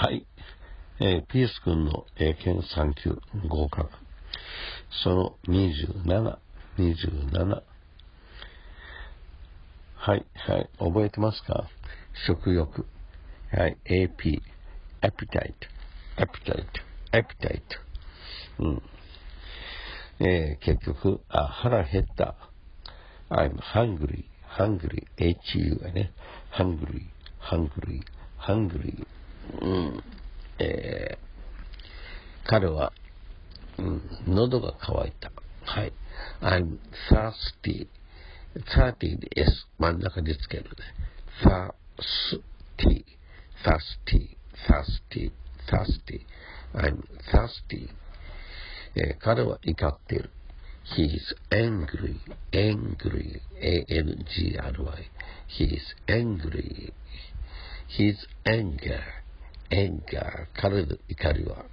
はい。えー、ピース君の英検3級合格。その27、27。はい、はい。覚えてますか食欲。はい、AP、appetite、appetite、appetite。うん。えー、結局、あ、腹減った。I'm hungry, hungry, HU がね、hungry, hungry, hungry。うん。えー、彼は、うん、喉が渇いた。はい。I'm thirsty. thirsty で S 真ん中でつけるね。thirsty, thirsty, thirsty, thirsty. I'm thirsty. えー、彼は怒っている。He is angry, angry, A-N-G-R-Y. He is angry. His anger, anger. 彼の怒りは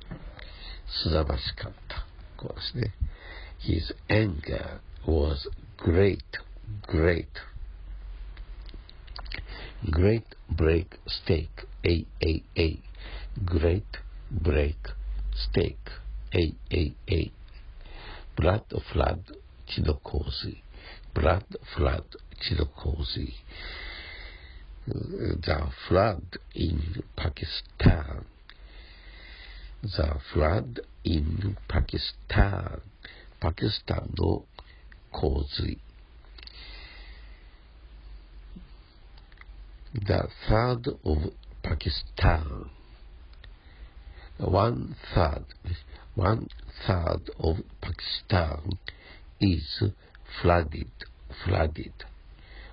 すざましかった。こうですね。His anger was great, great. Great break steak, A-A-A. Great break steak. AAA blood flood 血の洪水 blood flood 血の洪水 the flood in Pakistan the flood in Pakistan パキスタンの洪水 the third of Pakistan one third one third of Pakistan is flooded, flooded.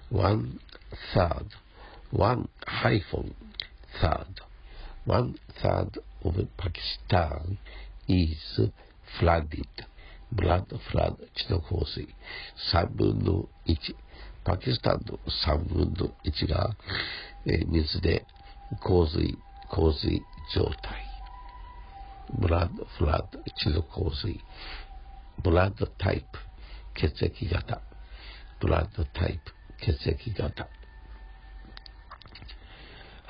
One third, one hyphen third, one third of Pakistan is flooded. blood flood 血の洪水3分の1パキスタンの3分の1が、え、水で洪水洪水状態ブラッド、フラッド、血の洪水。ブラッドタイプ、血液型。ブラッドタイプ、血液型。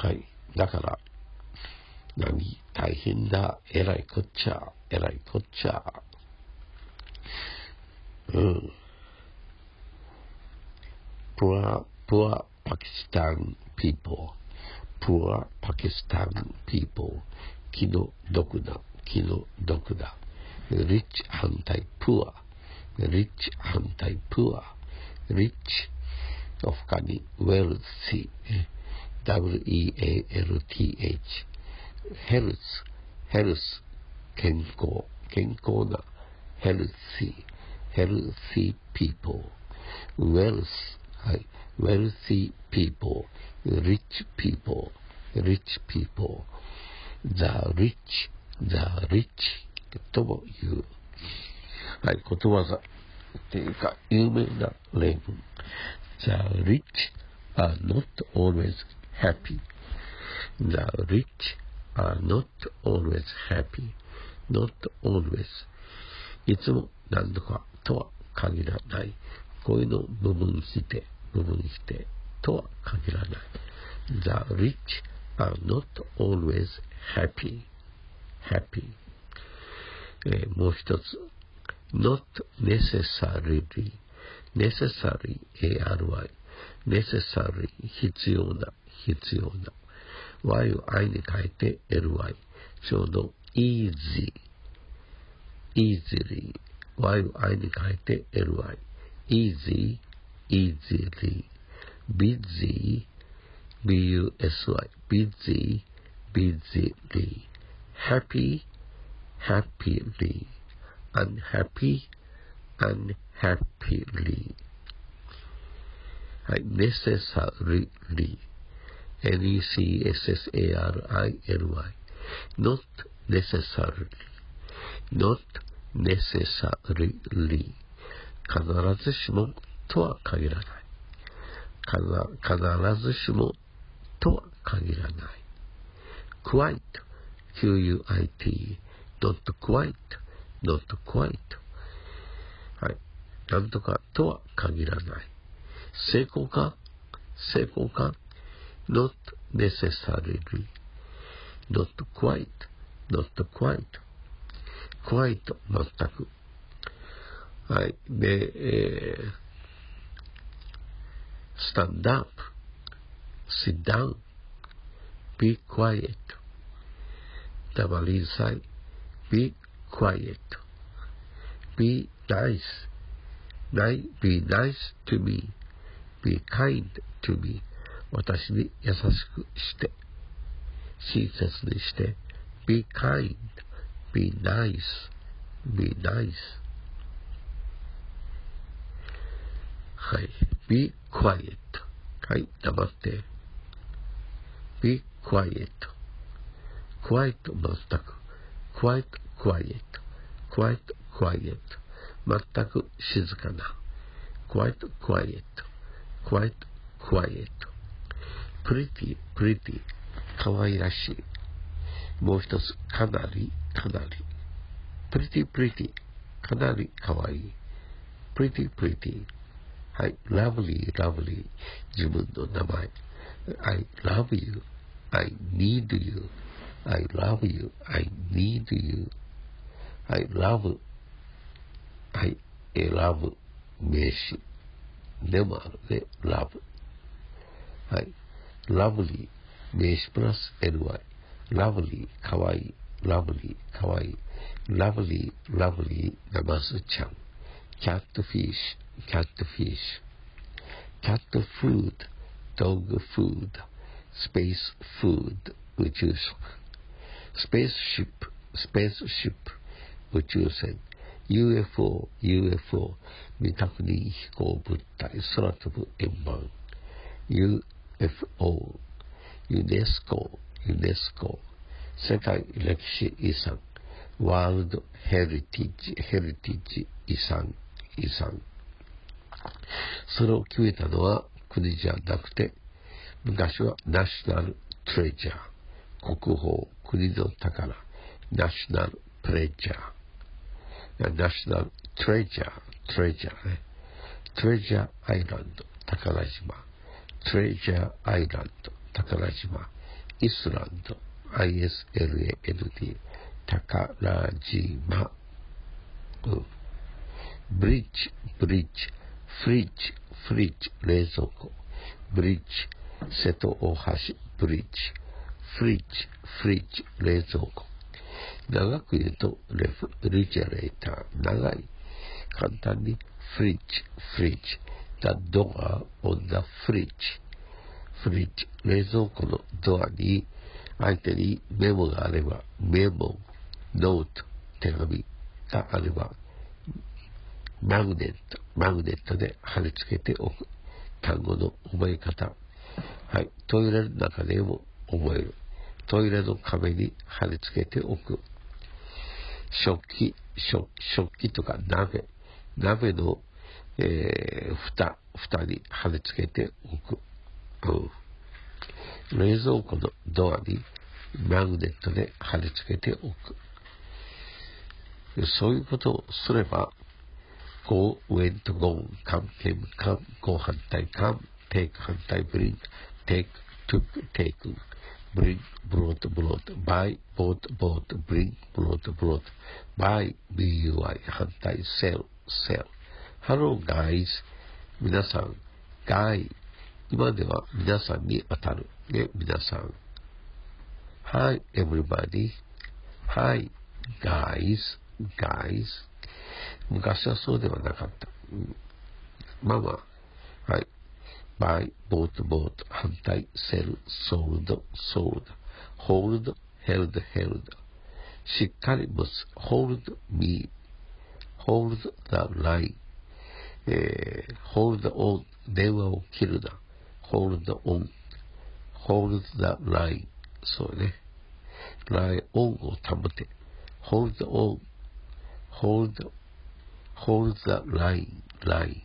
はい。だから、何大変だ。えらいこっちゃ。えらいこっちゃ。うん。poor, poor Pakistan people. poor Pakistan people. 気の毒な。気の毒だ。rich 反対 poor。rich 反対 poor。rich の他に wealthy。w-e-a-l-t-h。health。health 健康。健康な healthy。healthy people.Wealth.Wealthy people。rich people。rich people。the rich the rich とも言う。はい、ことわざていうか、有名な例文。The rich are not always happy. The rich are not always happy. Not always. いつも何度かとは限らない。こういうの部分否定、部分否定とは限らない。The rich are not always happy. happy、えー、もう一つ not necessarily necessary ARY necessary 必要な必要な Y を I に変えて LY ちょうど easy easily Y を I に変えて LY easy easily busy busy busy busily happy, happily, unhappy, unhappily. はい、necessarily, n-e-c-s-s-a-r-i-l-y, not necessarily, not necessarily, 必ずしもとは限らない。必ずしもとは限らない。quite Q-U-I-T, not quite, not quite. はい。なんとかとは限らない。成功か成功か ?not necessarily. not quite, not quite, quite 全く。はい。で、えー、stand up, sit down, be quiet. 黙りなさい。be quiet. be nice. be nice to me. be kind to me. 私に優しくして。親切にして。be kind. be nice. be nice. はい。be quiet. はい。黙って。be quiet. quiet 全く。quiet, quiet. quiet, quiet. 全く静かな。quiet, quiet. quiet, quiet. Pretty, pretty. 可愛らしい。もう一つ、かなり、かなり。pretty, pretty. かなり可愛い。pretty, pretty. はい。lovely, lovely. 自分の名前。I love you. I need you. I love you. I need you. I love. はい。選ぶ名詞でもあるね。love。はい。lovely 名詞プラス ly。lovely かわいい。lovely かわいい。lovely lovely ナマズちゃん。catfish catfish cat food dog food space food 宇宙食 spaceship spaceship 宇宙船 UFO UFO 未確認飛行物体空飛ぶ円盤 UFO FO、ユネスコユネスコ世界歴史遺産ワールドヘリティジヘリティジ遺産遺産。それを決めたのは国じゃなくて昔はナショナルトレジャー国宝国の宝ナショナルプレジャーナショナルトレジャートレジャーね。トレジャーアイランド宝島。トレジャーアイランド宝島イスランド ISLAND 宝島、うん、ブリッジブリッジフリッジフリッジ冷蔵庫。ブリッジ瀬戸大橋ブリッジフリッジフリッジ冷蔵庫。長く言うとレフリジェレーター長い簡単にフリッジフリッジ。The door on the fridge フリッジ冷蔵庫のドアに相手にメモがあればメモノート手紙があればマグネットマグネットで貼り付けておく単語の覚え方はい。トイレの中でも覚える。トイレの壁に貼り付けておく。食器、食食器とか鍋、鍋の、えー、蓋、蓋に貼り付けておく。うん。冷蔵庫のドアにマグネットで貼り付けておく。そういうことをすれば、go, went, gone, come, came, come, go 反対 come, take 反対 bring, take, took, taken, bring, brought, brought, buy, bought, bought, bring, brought, brought, buy, bui, 反対 sell, sell. Hello guys, 皆さん、guy, 今では皆さんに当たる。ね、皆さん。Hi, everybody. Hi, guys, guys. 昔はそうではなかった。まあまあ、はい。buy, bought, bought, 反対、sell, sold, sold, hold, held, held. しっかり持つ、hold me, hold the line, えー、hold on, 電話を切るな、hold on, hold the line, そうね。line on を保て、hold on, hold, hold the line, line,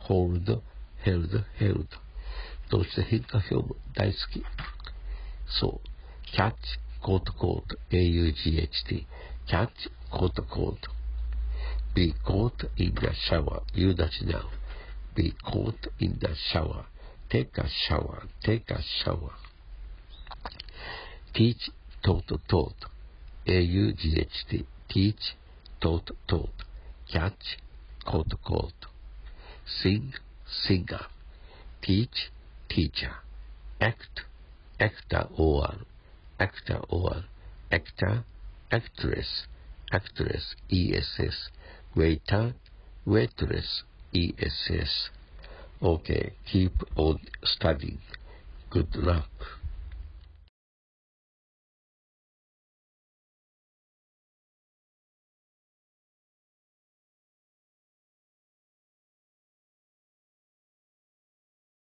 hold, held, held どうして変化表も大好きそう catch, コートコート A-U-G-H-T catch, コートコート be caught in the shower. You 夕立 now be caught in the shower. Take a shower. Take a shower. Teach, taught, taught, A-U-G-H-T, teach, taught, taught, catch, caught, caught, sing, singer, teach, teacher, act, actor or, actor or, actor, actress, actress, ESS, waiter, waitress, ESS. Okay, keep on studying. Good luck.